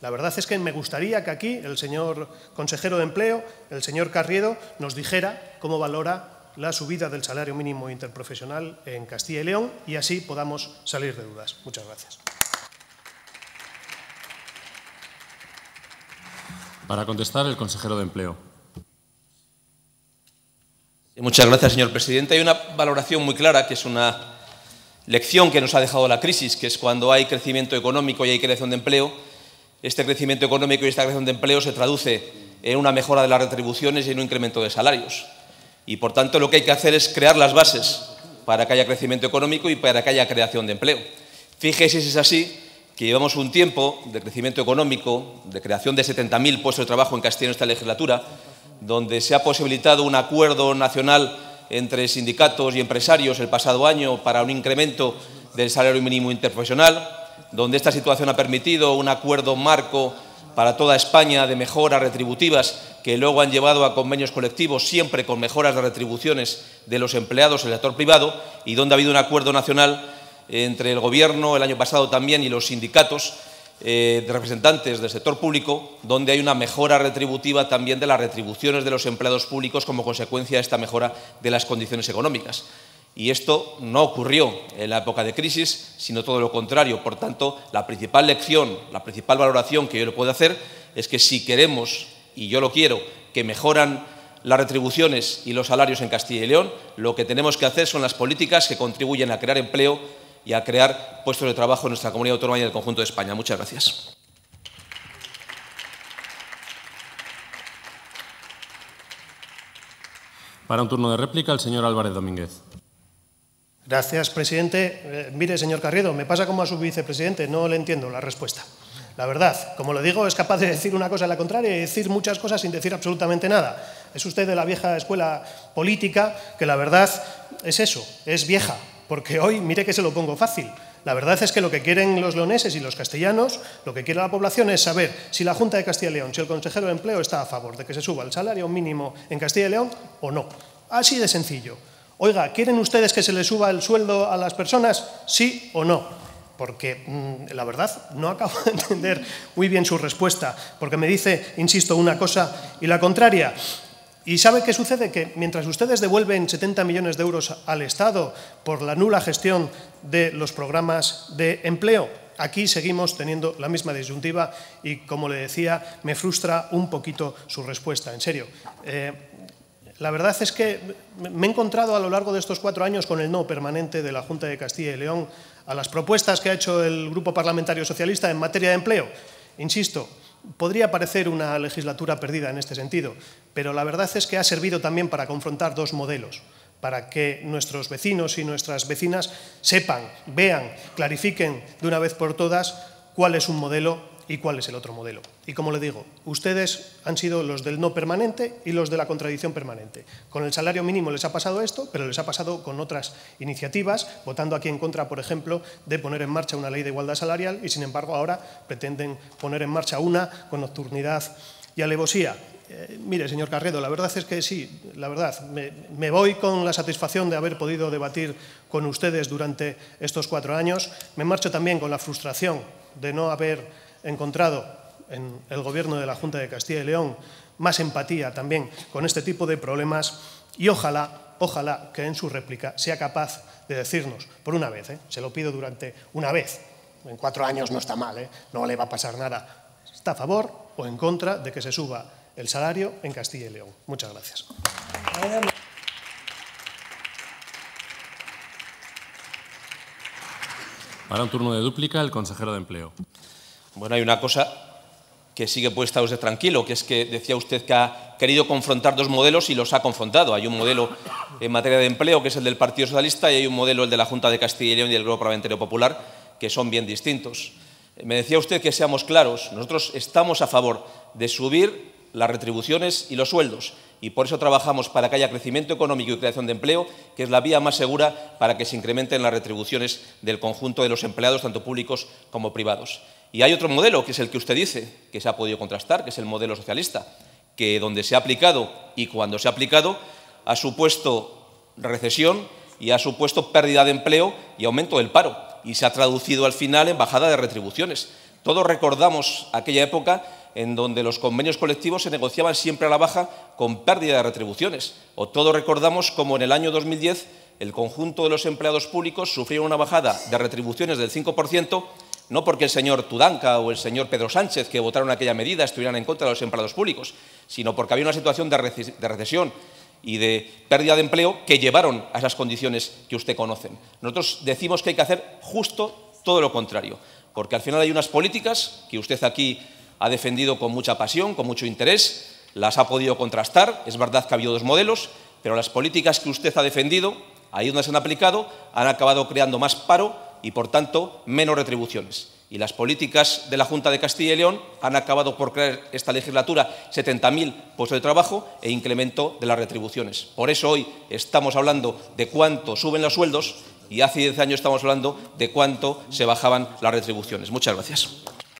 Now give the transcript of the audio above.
La verdad es que me gustaría que aquí el señor consejero de Empleo, el señor Carriedo, nos dijera cómo valora la subida del salario mínimo interprofesional en Castilla y León y así podamos salir de dudas. Muchas gracias. Para contestar, el consejero de Empleo. Muchas gracias, señor presidente. Hay una valoración muy clara, que es una lección que nos ha dejado la crisis, que es cuando hay crecimiento económico y hay creación de empleo, este crecimiento económico y esta creación de empleo se traduce en una mejora de las retribuciones y en un incremento de salarios. Y, por tanto, lo que hay que hacer es crear las bases para que haya crecimiento económico y para que haya creación de empleo. Fíjese si es así que llevamos un tiempo de crecimiento económico, de creación de 70.000 puestos de trabajo en Castilla en esta legislatura, donde se ha posibilitado un acuerdo nacional entre sindicatos y empresarios el pasado año para un incremento del salario mínimo interprofesional, donde esta situación ha permitido un acuerdo marco para toda España de mejoras retributivas que luego han llevado a convenios colectivos, siempre con mejoras de retribuciones de los empleados del sector privado, y donde ha habido un acuerdo nacional entre el Gobierno el año pasado también y los sindicatos eh, de representantes del sector público, donde hay una mejora retributiva también de las retribuciones de los empleados públicos como consecuencia de esta mejora de las condiciones económicas. Y esto no ocurrió en la época de crisis, sino todo lo contrario. Por tanto, la principal lección, la principal valoración que yo le puedo hacer es que si queremos, y yo lo quiero, que mejoran las retribuciones y los salarios en Castilla y León, lo que tenemos que hacer son las políticas que contribuyen a crear empleo y a crear puestos de trabajo en nuestra comunidad autónoma y en el conjunto de España. Muchas gracias. Para un turno de réplica, el señor Álvarez Domínguez. Gracias, presidente. Eh, mire, señor Carriedo, me pasa como a su vicepresidente, no le entiendo la respuesta. La verdad, como le digo, es capaz de decir una cosa a la contraria y decir muchas cosas sin decir absolutamente nada. Es usted de la vieja escuela política que la verdad es eso, es vieja, porque hoy, mire que se lo pongo fácil, la verdad es que lo que quieren los leoneses y los castellanos, lo que quiere la población es saber si la Junta de Castilla y León, si el consejero de Empleo está a favor de que se suba el salario mínimo en Castilla y León o no. Así de sencillo. Oiga, ¿quieren ustedes que se le suba el sueldo a las personas? ¿Sí o no? Porque mm, la verdad no acabo de entender muy bien su respuesta, porque me dice, insisto, una cosa y la contraria. ¿Y sabe qué sucede? Que mientras ustedes devuelven 70 millones de euros al Estado por la nula gestión de los programas de empleo, aquí seguimos teniendo la misma disyuntiva y, como le decía, me frustra un poquito su respuesta. En serio, eh, la verdad es que me he encontrado a lo largo de estos cuatro años con el no permanente de la Junta de Castilla y León a las propuestas que ha hecho el Grupo Parlamentario Socialista en materia de empleo. Insisto, Podría parecer una legislatura perdida en este sentido, pero la verdad es que ha servido también para confrontar dos modelos, para que nuestros vecinos y nuestras vecinas sepan, vean, clarifiquen de una vez por todas cuál es un modelo y cuál es el otro modelo. Y como le digo, ustedes han sido los del no permanente y los de la contradicción permanente. Con el salario mínimo les ha pasado esto, pero les ha pasado con otras iniciativas, votando aquí en contra, por ejemplo, de poner en marcha una ley de igualdad salarial y, sin embargo, ahora pretenden poner en marcha una con nocturnidad y alevosía. Eh, mire, señor Carredo, la verdad es que sí, la verdad, me, me, voy con la satisfacción de haber podido debatir con ustedes durante estos cuatro años. Me marcho también con la frustración de no haber encontrado en el Gobierno de la Junta de Castilla y León más empatía también con este tipo de problemas y ojalá, ojalá que en su réplica sea capaz de decirnos, por una vez, ¿eh? se lo pido durante una vez, en cuatro años no está mal, ¿eh? no le va a pasar nada, está a favor o en contra de que se suba el salario en Castilla y León. Muchas gracias. Para un turno de dúplica, el consejero de Empleo. Bueno, hay una cosa que sigue puede estar usted tranquilo, que es que decía usted que ha querido confrontar dos modelos y los ha confrontado. Hay un modelo en materia de empleo, que es el del Partido Socialista, y hay un modelo, el de la Junta de Castilla y León y el Grupo Parlamentario Popular, que son bien distintos. Me decía usted que seamos claros, nosotros estamos a favor de subir las retribuciones y los sueldos, y por eso trabajamos para que haya crecimiento económico y creación de empleo, que es la vía más segura para que se incrementen las retribuciones del conjunto de los empleados, tanto públicos como privados. Y hay otro modelo, que es el que usted dice, que se ha podido contrastar, que es el modelo socialista, que donde se ha aplicado y cuando se ha aplicado ha supuesto recesión y ha supuesto pérdida de empleo y aumento del paro. Y se ha traducido al final en bajada de retribuciones. Todos recordamos aquella época en donde los convenios colectivos se negociaban siempre a la baja con pérdida de retribuciones. O todos recordamos cómo en el año 2010 el conjunto de los empleados públicos sufrieron una bajada de retribuciones del 5%, no porque el señor Tudanca o el señor Pedro Sánchez, que votaron aquella medida, estuvieran en contra de los empleados públicos, sino porque había una situación de recesión y de pérdida de empleo que llevaron a esas condiciones que usted conoce. Nosotros decimos que hay que hacer justo todo lo contrario, porque al final hay unas políticas que usted aquí ha defendido con mucha pasión, con mucho interés, las ha podido contrastar, es verdad que ha habido dos modelos, pero las políticas que usted ha defendido, ahí donde se han aplicado, han acabado creando más paro y, por tanto, menos retribuciones y las políticas de la Junta de Castilla y León han acabado por crear esta legislatura 70.000 puestos de trabajo e incremento de las retribuciones. Por eso hoy estamos hablando de cuánto suben los sueldos y hace 10 años estamos hablando de cuánto se bajaban las retribuciones. Muchas gracias.